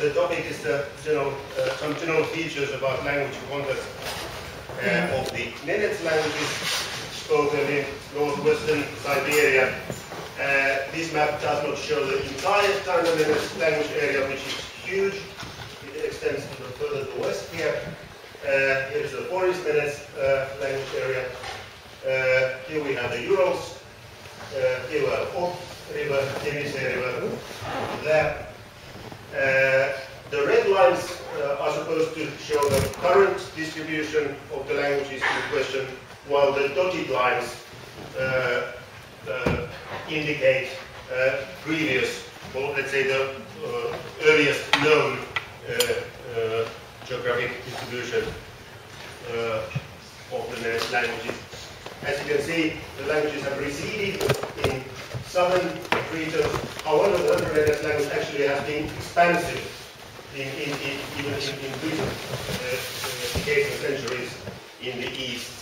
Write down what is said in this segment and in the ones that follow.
the topic is the general, uh, some general features about language contact uh, of the Nenets languages spoken in northwestern Siberia. Uh, this map does not show the entire Tundra Nenets language area, which is huge. It extends further to the west here. Uh, here is the Forest Nenets uh, language area. Uh, here we have the Urals. Here we have Ob River, Yenisei River. There. Uh, the red lines uh, are supposed to show the current distribution of the languages in question, while the dotted lines uh, indicate previous, or let's say the earliest known geographic distribution of the languages. As you can see, the languages have receded in southern regions. However, the Tundra Nenets language actually has been expansive in, in, in even in, in recent uh, uh, decades and centuries in the east.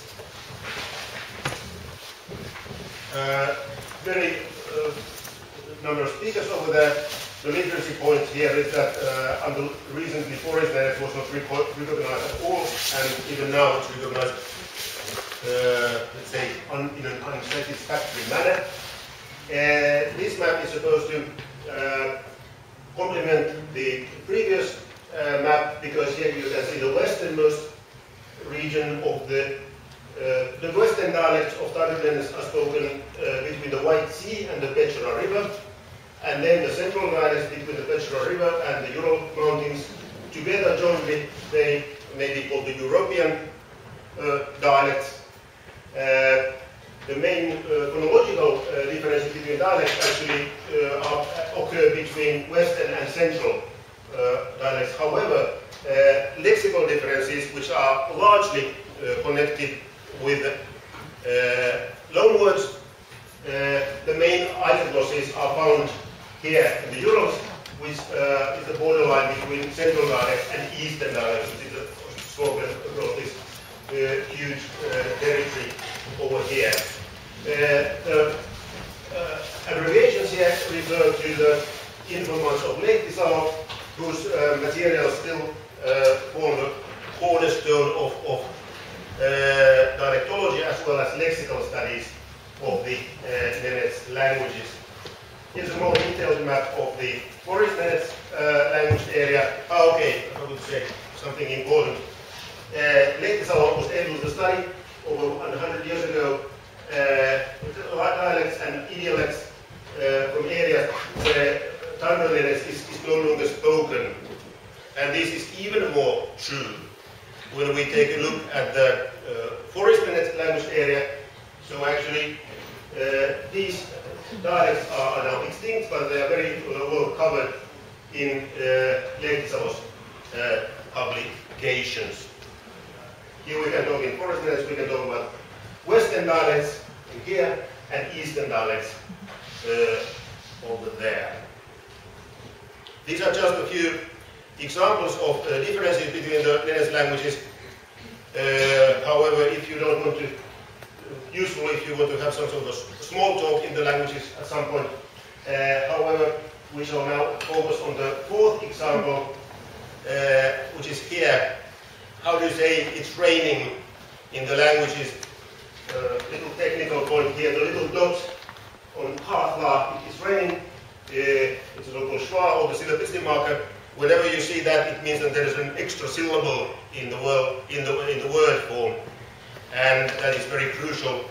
Uh, very uh, number of speakers over there. The literacy point here is that uh, until recently forest language was not recognized at all, and even now it's recognized, let's say, un, in an unsatisfactory manner. Uh, this map is supposed to uh, complement the previous uh, map because here you can see the westernmost region of the uh, the western dialects of Tundra Nenets are spoken uh, between the White Sea and the Pechora River, and then the central dialects between the Pechora River and the Ural Mountains. Together jointly, they may be called the European uh, dialects. Uh, the main uh, phonological uh, differences between dialects actually occur between Western and Central dialects. However, lexical differences, which are largely connected with loanwords, the main isoglosses are found here in the Urals, which uh, is the borderline between central dialects and eastern dialects, which is spoken across this uh, huge uh, territory over here. Uh, the uh, abbreviations here refer to the informants of Lehtisalo, whose uh, material still form the cornerstone of, of dialectology as well as lexical studies of the uh, languages. Here's a more detailed map of the Forest Nenets uh, language area. Ah, okay, I would say something important. Uh, Lehtisalo was able to study over 100 years ago uh, dialects and idiolects uh, from areas where Tundra Nenets is, is no longer spoken. And this is even more true when we take a look at the uh, forest language area. So actually, uh, these dialects are, now extinct, but they are very well covered in uh, Lehtisalo's uh, publications. Here we can talk in forest we can talk about Western dialects in here and Eastern dialects uh, over there. These are just a few examples of uh, differences between the Nenets languages. Uh, however, if you don't want to, useful if you want to have some sort of small talk in the languages at some point. Uh, however, we shall now focus on the fourth example, uh, which is here. How do you say it's raining in the languages uh, little technical point here, the little dot on Hathla, it is raining, uh, it's a local schwa or the syllabistic marker. Whenever you see that, it means that there is an extra syllable in the word, in the, in the word form. And that is very crucial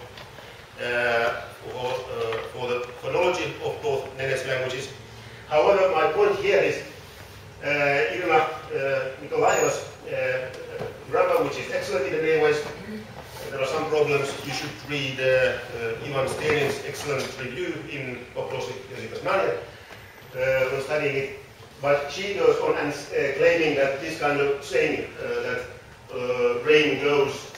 uh, for, uh, for the phonology of both Nenets languages. However, my point here is uh, Irina uh, Nikolaeva's uh, grammar, which is excellent in the DOS. There are some problems. You should read uh, uh, Ivan Sterin's excellent review in Oplosit Manner uh, when studying it. But she goes on and uh, claiming that this kind of saying uh, that uh, rain goes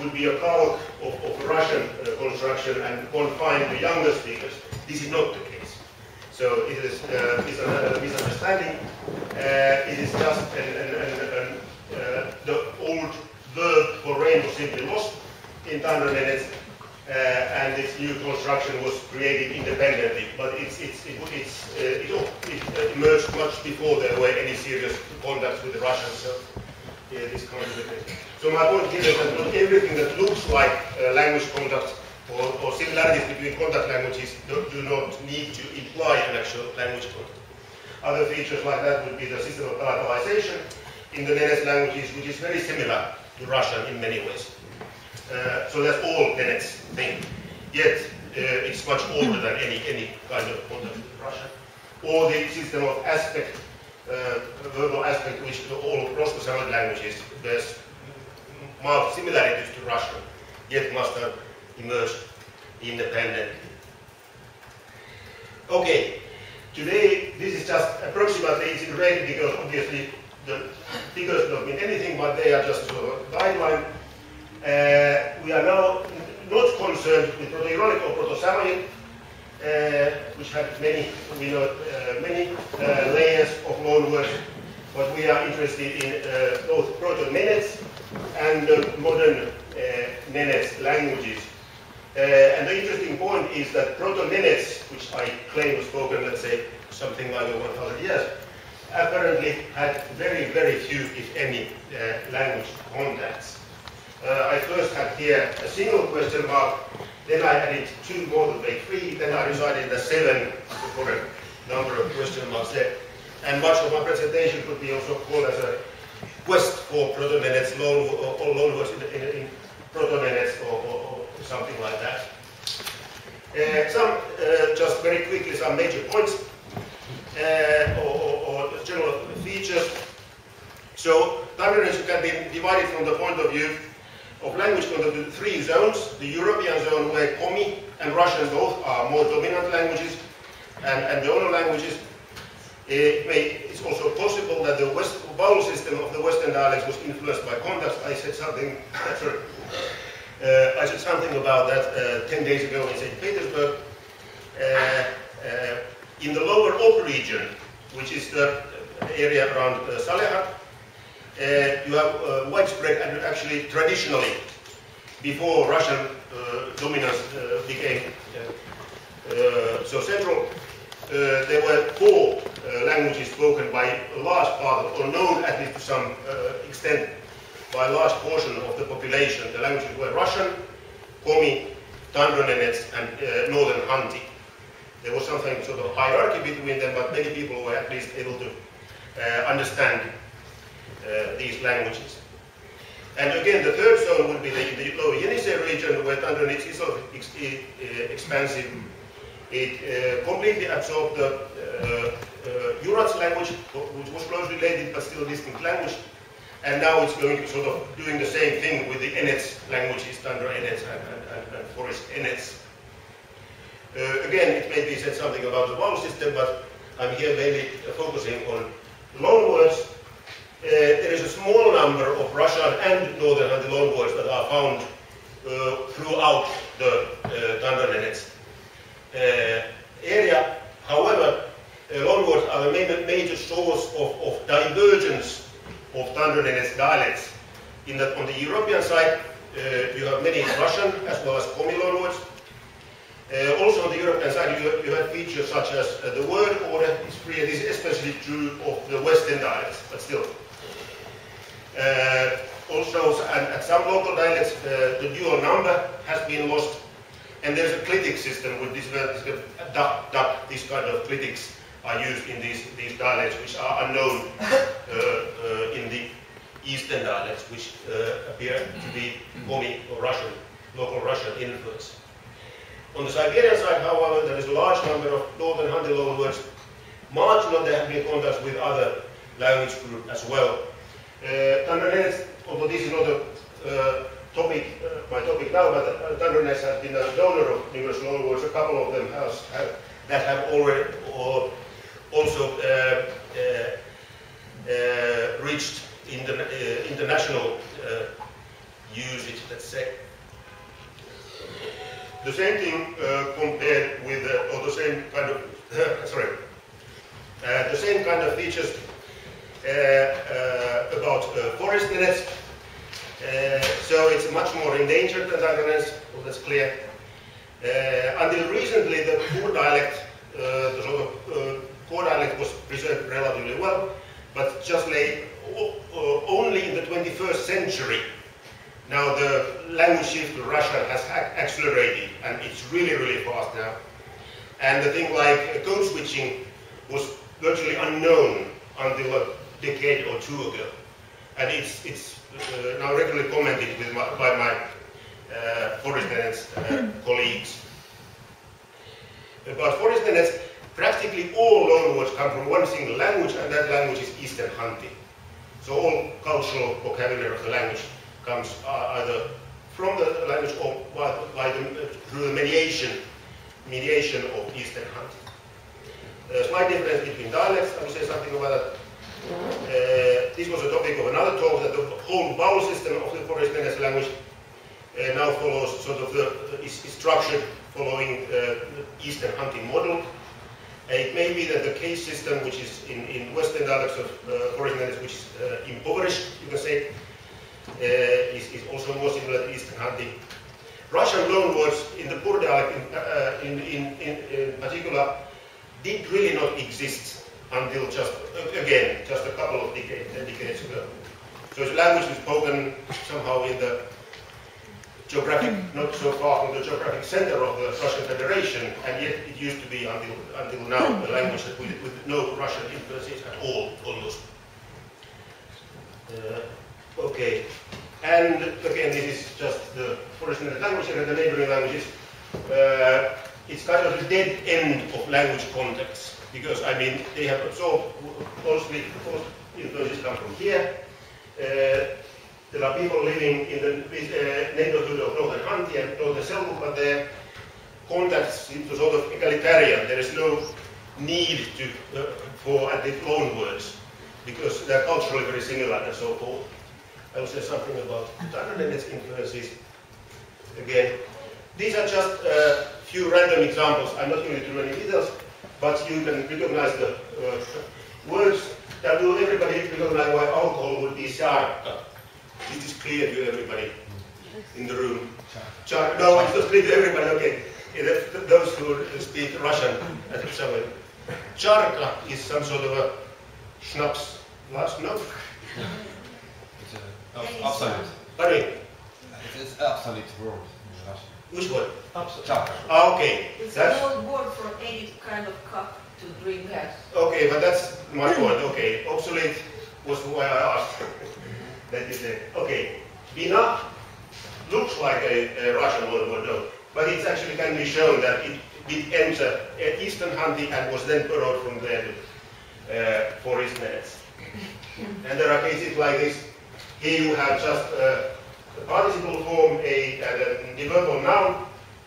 would be a calque of, of Russian uh, construction and confine the younger speakers. This is not the case. So it is uh, misunderstanding. it is just an, an, an, an uh, verb for rain was simply lost in Tundra Nenets, uh, and this new construction was created independently, but it's, it's, it, it's, uh, it, it, emerged much before there were any serious contacts with the Russians. So, yeah, this. So my point here is that not everything that looks like uh, language contact or, or, similarities between contact languages do, do, not need to imply an actual language contact. Other features like that would be the system of palatalization in the Nenets languages, which is very similar to Russian in many ways. Uh, so that's all Nenets thing. Yet uh, it's much older than any, any kind of contact with Russian. Or the system of aspect, uh, verbal aspect, which all across the languages bears marked similarities to Russian, yet must have emerged independently. Okay, today this is just approximately, it's in because obviously the figures don't mean anything, but they are just sort of a guideline. Uh, we are now not concerned with Proto-Uralic or Proto-Samoyed, uh, which have many, we know, uh, many uh, layers of loanwords, but we are interested in uh, both Proto-Nenets and the modern uh, Nenets languages. Uh, and the interesting point is that Proto-Nenets, which I claim was spoken, let's say, something like 1,000 years, apparently had very, very few, if any, uh, language contacts. Uh, I first had here a single question mark, then I added two more to make three, then I decided that seven for a number of question marks there. And much of my presentation could be also called as a quest for proto-Nenets, loan, or, or loanwords in, in, in proto-Nenets or, or, or, something like that. Uh, some, uh, just very quickly, some major points uh, or, general features. So, Tundra Nenets can be divided from the point of view of language into three zones. The European zone where Komi and Russian both are more dominant languages and, and the other languages. It may, it's also possible that the West, vowel system of the Western dialects was influenced by context. I said something, uh, I said something about that uh, 10 days ago in St. Petersburg. Uh, uh, in the lower Ob region, which is the area around uh, uh, you have uh, widespread and actually traditionally, before Russian uh, dominance became so central, there were four languages spoken by a large part, or known at least to some extent, by a large portion of the population. The languages were Russian, Komi, Tundra Nenets, and Northern Khanty. There was something sort of hierarchy between them, but many people were at least able to understand uh, these languages. And again, the third zone would be the, the lower Yenisei region, where Tundra Nenets is so ex uh, expansive. It uh, completely absorbed the uh, uh, Yurats language, which was closely related but still distinct language. And now it's going to sort of doing the same thing with the Enets languages, Tundra Enets and, and, and, and Forest Enets. Uh, again, it may be said something about the vowel system, but I'm here mainly focusing on loan words. Uh, there is a small number of Russian and Northern Khanty loan words that are found uh, throughout the uh, uh, area. However, uh, loanwords are the main, major source of, of divergence of Tundra Nenets dialects. In that on the European side, uh, you have many Russian as well as Komi loanwords, uh, also on the European side, you, you have features such as uh, the word order is free, and this is especially true of the Western dialects, but still. Uh, also, and at some local dialects, uh, the dual number has been lost, and there's a clitic system with this, uh, duck, duck, these kind of clitics are used in these, these dialects, which are unknown uh, in the Eastern dialects, which appear to be Komi or Russian, local Russian influence. On the Siberian side, however, there is a large number of northern Khanty loanwords. Marginal, there have been contacts with other language groups as well. Uh, although this is not a uh, topic, uh, my topic now, but uh, has been a donor of numerous loanwords. A couple of them has, have, that have already or also uh, uh, uh, reached inter, international usage, let's say. The same thing uh, compared with, uh, or the same kind of, sorry, uh, the same kind of features uh, uh, about uh, forest Nenets. so it's much more endangered than Tundra Nenets, well, that's clear. until recently, the Pur dialect, the sort of core dialect was preserved relatively well, but just late, uh, only in the 21st century. Now the language shift to Russian has accelerated, and it's really, really fast now. And the thing like code switching was virtually unknown until a decade or two ago. And it's, it's uh, now regularly commented my, by my uh, forest uh, colleagues. About forest practically all loanwords come from one single language, and that language is Eastern Hanti. So all cultural vocabulary of the language comes uh, either from the language or by, by the, through the mediation, mediation of Eastern Hanti. Uh, slight difference between dialects, I will say something about that. Uh, this was a topic of another talk that the whole vowel system of the Forest language uh, now follows sort of the, is, is structured following uh, Eastern Hanti model. it may be that the case system, which is in, in Western dialects of uh, Forest which is uh, impoverished, you can say, is, is, also more similar to Eastern Hanti. Russian loanwords in the Pur dialect in, uh, in, in, in, particular did really not exist until just, again, just a couple of decades, decades ago. So it's language was spoken somehow in the geographic, not so far from the geographic center of the Russian Federation, and yet it used to be until, until now a language with, with no Russian influences at all, almost. Uh, okay, and again, this is just the forest language and the neighboring languages. Uh, it's kind of the dead end of language contacts, because I mean, they have absorbed mostly, most influences come from here. Uh, there are people living in the uh, neighborhood of Northern Hanti and Northern Selkup, but their contacts seem to sort of egalitarian. There is no need to, uh, for at least loan words because they're culturally very similar and so forth. I will say something about its influences again. These are just a few random examples. I'm not going to do any details, but you can recognize the uh, words that will everybody recognize why alcohol would be sarka. It is clear to everybody in the room. Char no, it's not clear to everybody, okay. Those who speak Russian somewhere. Charka is some sort of a schnapps. Last no? It's a absolute. Pardon? It's absolute word in Russian. Which word? Absolute. Ah, okay. It's that's... an old word for any kind of cup to drink gas. Okay, but that's my point. Okay, obsolete was why I asked. that is a, okay, Bina looks like a, a Russian word, word, no, but it actually can be shown that it did enter Eastern Hanti and was then borrowed from there to uh, Forest Nenets. and there are cases like this. Here you have just uh, a participle form, a, a deverbal noun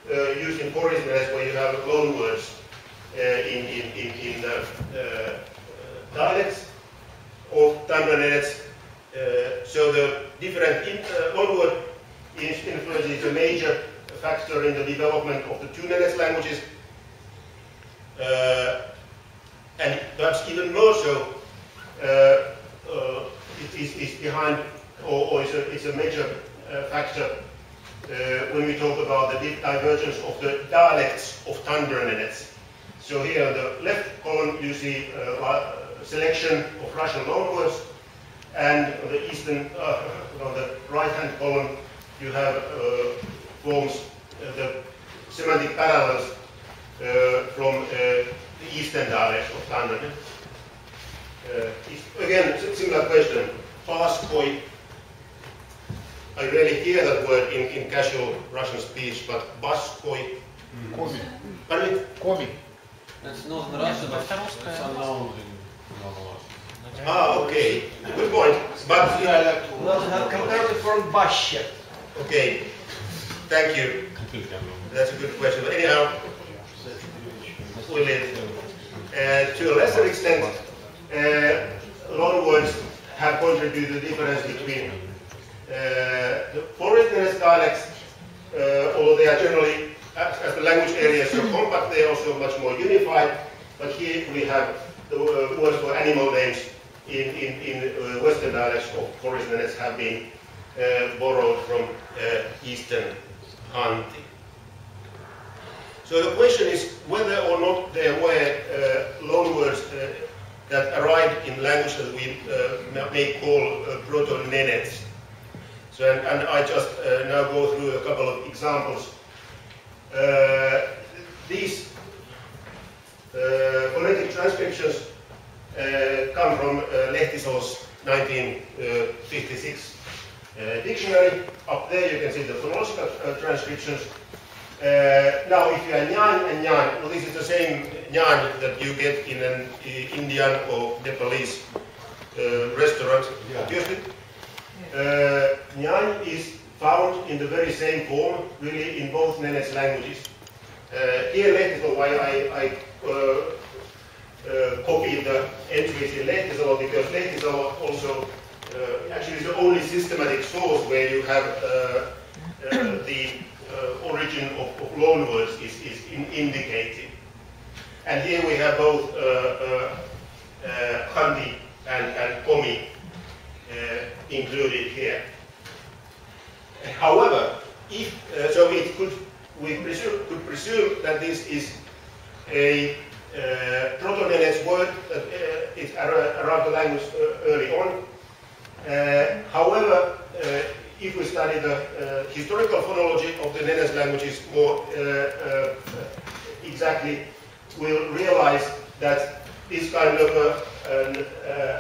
uh, used in Forest Nenets where you have loan words uh, in, in, in, in uh, uh, dialects of Tundra Nenets uh, so the different in, uh, onward influence is a major factor in the development of the two Nenets languages. Uh, and perhaps even more so, it is, is, behind, or, or is, a, a major factor uh, when we talk about the divergence of the dialects of Tundra So here on the left column you see uh, a selection of Russian loanwords and on the eastern, uh, on the right-hand column, you have uh, forms uh, the semantic parallels uh, from uh, the eastern dialect of Tundra Nenets. again, similar question. Paskoi. I rarely hear that word in, in casual Russian speech, but Baskoi. Komi. Pardon me? Komi. It's not Russian, it's unknown in normal Ah, okay. Good point. But well, compared to from Basha. Okay. Thank you. That's a good question. But anyhow, we live. Uh, to a lesser extent, uh, loanwords have contributed to the difference between uh, the forest dialects, uh, although they are generally, as, the language areas are compact, they are also much more unified. But here we have the uh, words for animal names in, in, in uh, Western dialects of forest have been uh, borrowed from uh, Eastern Hanti. So the question is whether or not there were uh, loanwords uh, that arrived in language that we uh, may call uh, proto-nenets. So, and, and, I just uh, now go through a couple of examples. Uh, these uh, phonetic transcriptions uh, come from uh, Lehtiso's 1956 uh, dictionary. Up there you can see the phonological transcriptions. now, if you are nyan and nyan, well, this is the same nyan that you get in an Indian or Nepalese restaurant, yeah. obviously. Uh, nyan is found in the very same form, really, in both Nenets languages. Uh, here, Lehtiso, why I, I uh, uh, copied the entries in Lehtiso, because Lehtiso also uh, actually is the only systematic source where you have uh, uh, the origin of, of loanwords is, is in indicated. And here we have both Khanty and, and Komi included here. However, if, uh, so it could, we presume, could presume that this is a uh, proto-Nenets word that uh, is around the language uh, early on. Uh, however, uh, if we study the uh, historical phonology of the Nenets languages more exactly, we'll realize that this kind of an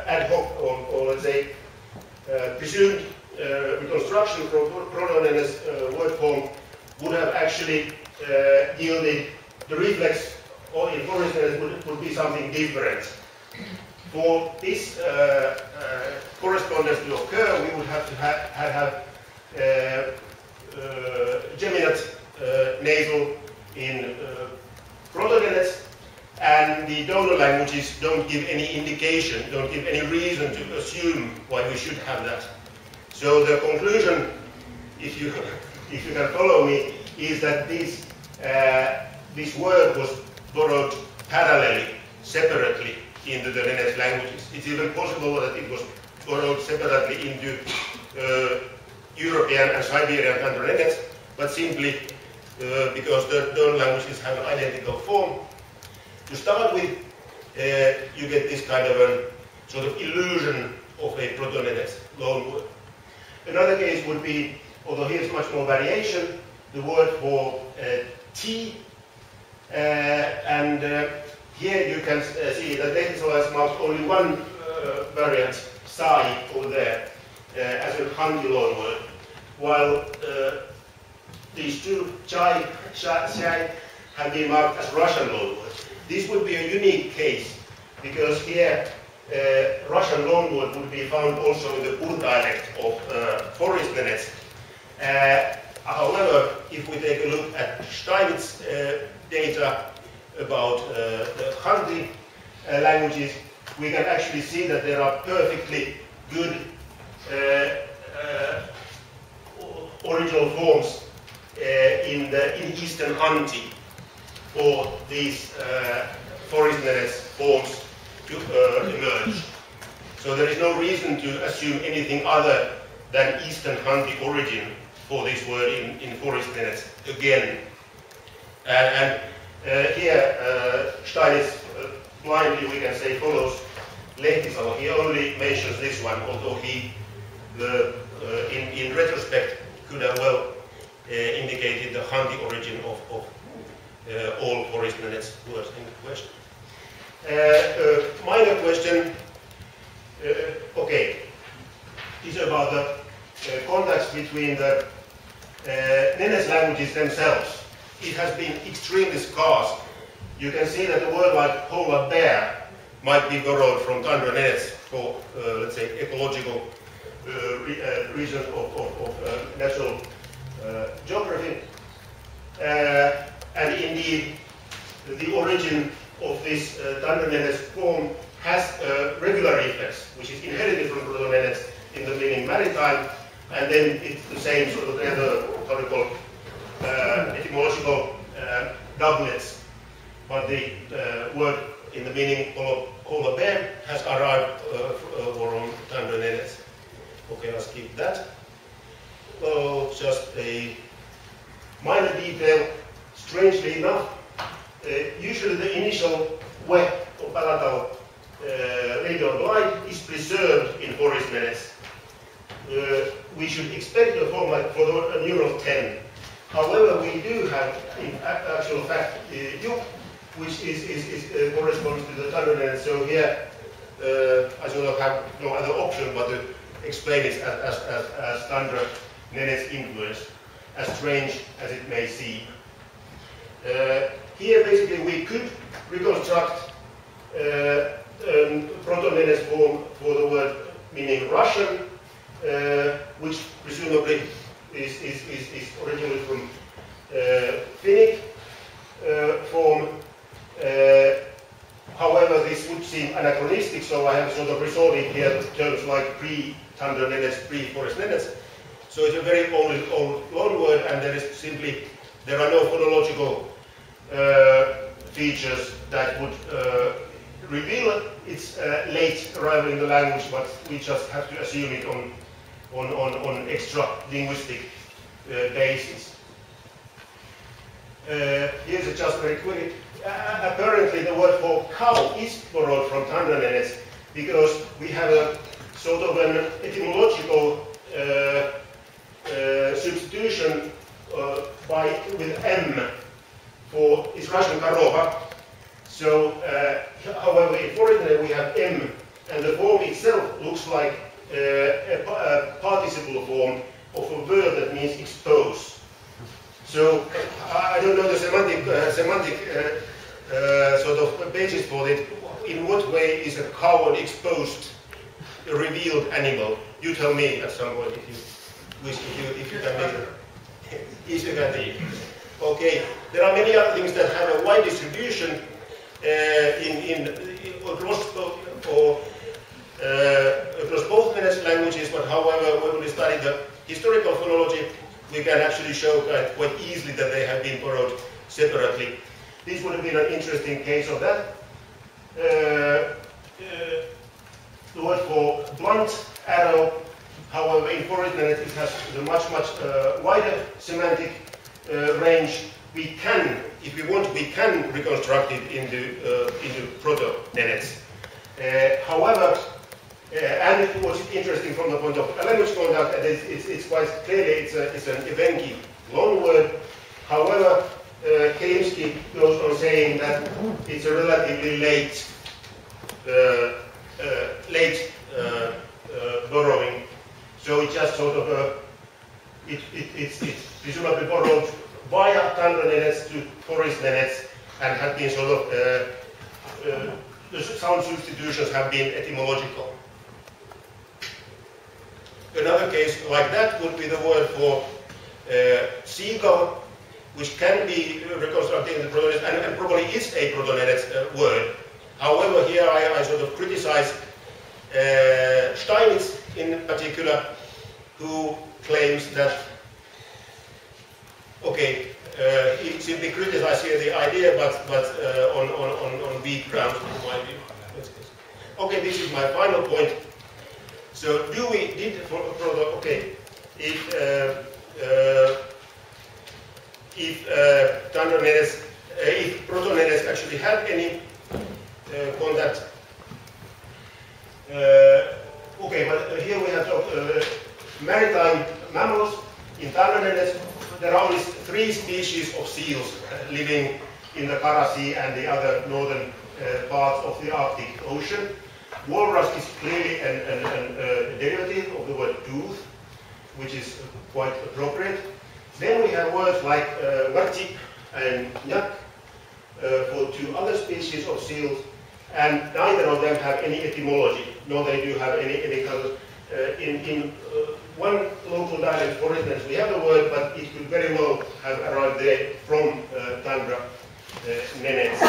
ad hoc or, or let's say presumed reconstruction from proto-Nenets word form would have actually yielded the reflex or in forest would, would be something different. For this uh, uh, correspondence to occur, we would have to have, have, have uh, uh geminate uh, nasal in uh, proto-Nenets, and the donor languages don't give any indication, don't give any reason to assume why we should have that. So the conclusion, if you, if you can follow me, is that this, this word was borrowed parallelly, separately into the Nenets languages. It's even possible that it was borrowed separately into uh, European and Siberian Cantonese, but simply uh, because the known languages have an identical form. To start with, uh, you get this kind of a sort of illusion of a proto-Nenets loanword. Another case would be, although here's much more variation, the word for uh, tea uh, and uh, here you can uh, see that Lehtiso has marked only one variant, sai, over there, as a loan word, while these two, chai, chai, have been marked as Russian loan words. This would be a unique case because here uh, Russian loanword would be found also in the Ur dialect of uh, forest Nenets. Uh, however, if we take a look at Steinitz data about uh, the Khanty uh, languages, we can actually see that there are perfectly good uh, original forms in the in Eastern Khanty for these forest forms to emerge. So there is no reason to assume anything other than Eastern Khanty origin for this word in, in forest Nenets again. And, and uh, here, uh, Steinitz uh, blindly, we can say, follows Lehtiso. He only mentions this one, although he, the, uh, in, in retrospect, could have well uh, indicated the Khanty origin of, of uh, all forest Nenets words in question. Minor question, okay, is about the contacts between the Nenets languages themselves it has been extremely scarce. You can see that the word like polar bear might be borrowed from Tundra Nenets for, uh, let's say, ecological uh, re uh, reasons of, of, of uh, natural uh, geography. Uh, and indeed, the origin of this uh, form has a regular reflex, which is inherited from Proto Nenets in the meaning maritime, and then it's the same sort of other, uh, etymological uh, doublets, but the uh, word in the meaning kola bear has arrived from Tundra Nenets. Okay, let's keep that. So just a minor detail. Strangely enough, Forest Nenets, uh, we should expect a format for the neural 10. However, we do have, in actual fact, uh, which is, is, is uh, corresponds to the Tundra So here, uh, I sort of have no other option but to explain it as, as, Tundra Nenet's influence, as strange as it may seem. Uh, here, basically, we could reconstruct uh, um, Proto-Nenet's form for the word meaning Russian, uh, which presumably is, is, is, is originally from uh, Finnic uh, form. Uh, however, this would seem anachronistic, so I have sort of resorted here to terms like pre-Tundra Nenets, pre-Forest Nenets. So it's a very old, old word, and there is simply there are no phonological uh, features that would uh, reveal its uh, late arrival in the language, but we just have to assume it on on, on, on extra linguistic uh, basis. Uh, here's just very quick. Uh, apparently the word for cow is borrowed from Tundra Nenets because we have a sort of an etymological substitution by with M for it's Russian korova. So, however, in foreign we have M, and the form itself looks like a, a, participle form of a verb that means expose. So I don't know the semantic, uh, semantic uh, uh, sort of basis for it. In what way is a cow an exposed, revealed animal? You tell me at some point if you wish, if you, if you can make it. if you can Okay, there are many other things that have a wide distribution uh, in, in, in across or uh, across both languages, but however, when we study the historical phonology, we can actually show quite easily that they have been borrowed separately. This would have been an interesting case of that. Uh, uh, the word for blunt arrow, however, in Nenet it has a much, much uh, wider semantic uh, range. We can, if we want, we can reconstruct it into, uh, into proto-Nenets. however, uh, and what's interesting from the point of language contact, it's, it's, it's quite clearly it's, a, it's an Evenki loan word. However, uh, goes on saying that it's a relatively late, uh, uh, late uh, uh, borrowing. So it just sort of, uh, it, it, it's, it's presumably borrowed via Tundra Nenets to Forest Nenets and have been sort of, the sound substitutions have been etymological. Another case like that would be the word for uh, seagull, which can be reconstructed in the proto and, and, probably is a proto uh, word. However, here I, I sort of criticize uh, Steinitz in particular, who claims that, okay, uh, he simply criticizes here the idea, but, but uh, on, on, on, weak grounds, Okay, this is my final point. So do we did for, for the okay if uh, uh, if uh, uh, if Proto actually had any uh. Uh, okay, but here we have talked uh, maritime mammals. In Nenets, there are only three species of seals living in the Kara Sea and the other northern parts of the Arctic Ocean. Walrus is clearly an, an, an, a derivative of the word tooth, which is quite appropriate. Then we have words like uh, and nyak uh, for two other species of seals, and neither of them have any etymology, nor they do have any, any kind of, uh, in, in uh, one local dialect, for instance, we have a word, but it could very well have arrived there from uh, Tundra uh.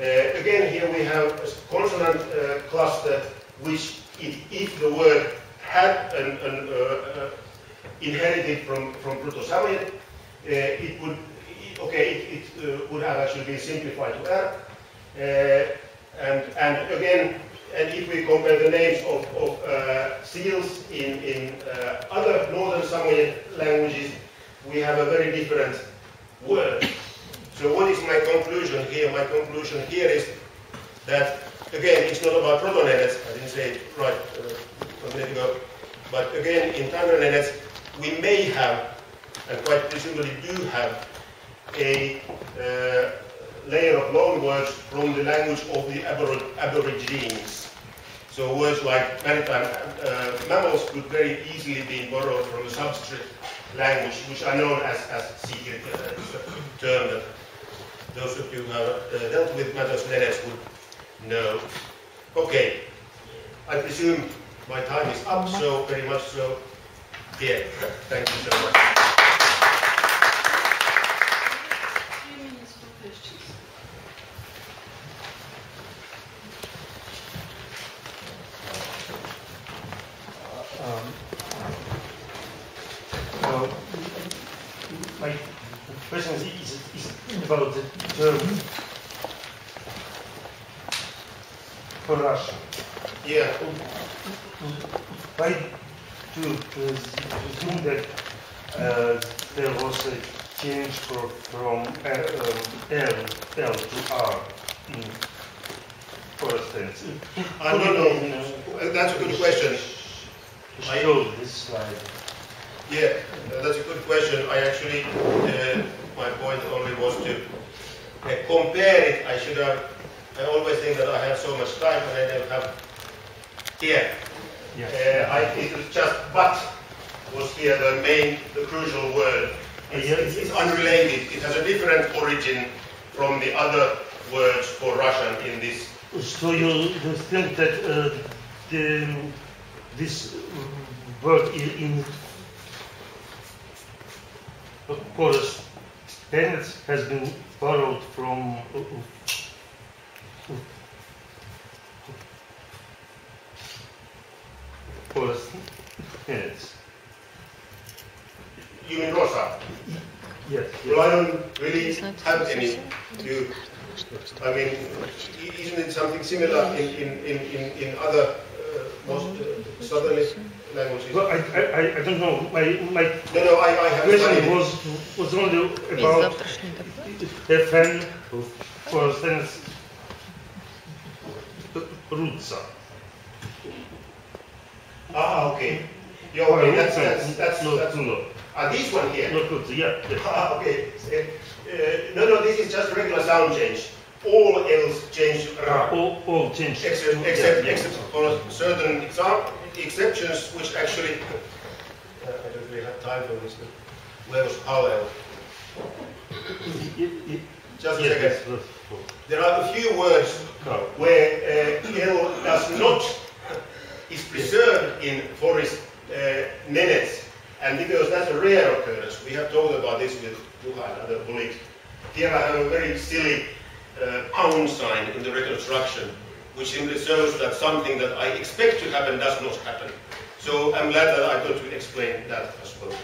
Uh, again, here we have a consonant uh, cluster, which if, if, the word had an, an uh, inherited from, from Proto-Samoyed, it would, okay, it, it would have actually been simplified to R. and, and again, and if we compare the names of, of uh, seals in, in uh, other northern Samoyed languages, we have a very different word. So what is my conclusion here? My conclusion here is that, again, it's not about proto-Nenets, I didn't say it right, uh, one minute ago. But again, in Tundra Nenets, we may have, and quite presumably do have, a uh, layer of loan words from the language of the abor- Aborigines. So words like maritime uh, mammals could very easily be borrowed from the substrate language, which are known as, as secret uh, term that those of you who have uh, dealt with matters Nenets would know. Okay, I presume my time is up, so very much so. Here, thank you so much. Three minutes for questions. Um, uh, My question is, is, is about the term for Russia. Yeah, Why to assume that uh, there was a change from, from uh, um, L, L to R in forest tense? I don't know. That's a good question. I- Show this slide. Yeah, uh, that's a good question. I actually, uh, my point only was to uh, compare it. I should have, I always think that I have so much time and I don't have here. Yeah. Uh, I, it was just but was here the main, the crucial word. It's, it's, it's unrelated. It has a different origin from the other words for Russian in this. So you you think that uh, the, this word i- in correspondence has been borrowed from correspondence? You mean Rosa? Yes. Well, I don't really have any view. I mean, isn't it something similar in, in, in, in, in other uh, most uh, southerly languages? Well, I, I, I- don't know. My, my No, no, I, I have question was, was only about FN correspondence Rutsa. Ah, okay. Yeah, okay, that's, that's, that's, no, that's, no, ah, this one here. no, Rutsa, yeah, yeah. Ah, okay. Uh, no, no, this is just regular sound change. All else change Ah, all, all changed. Except, except, yeah. except for certain exceptions which actually, uh, I don't really have time for this, but where was y- Just a yes, second. There are a few words where uh, L does not, is preserved in forest uh, nenets. And because that's a rare occurrence, we have talked about this with Juha and other colleagues. Here I have a very silly uh, pound sign in the reconstruction, which shows that something that I expect to happen does not happen. So I'm glad that I got to explain that as well.